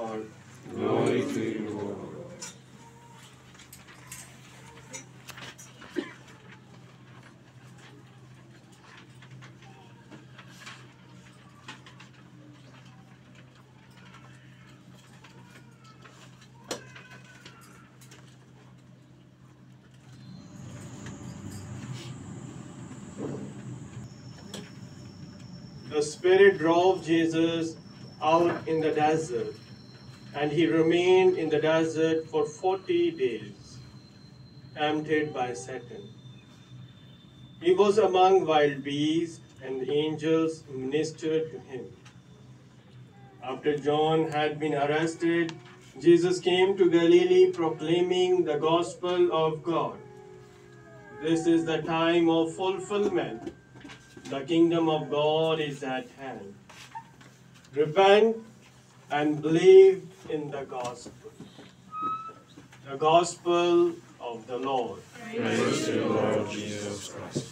God. Glory to you, Lord. The Spirit drove Jesus out in the desert, and he remained in the desert for 40 days, tempted by Satan. He was among wild beasts, and the angels ministered to him. After John had been arrested, Jesus came to Galilee proclaiming the gospel of God. This is the time of fulfillment. The kingdom of God is at hand. Repent and believe in the gospel. The gospel of the Lord. Praise to you, Lord Jesus Christ.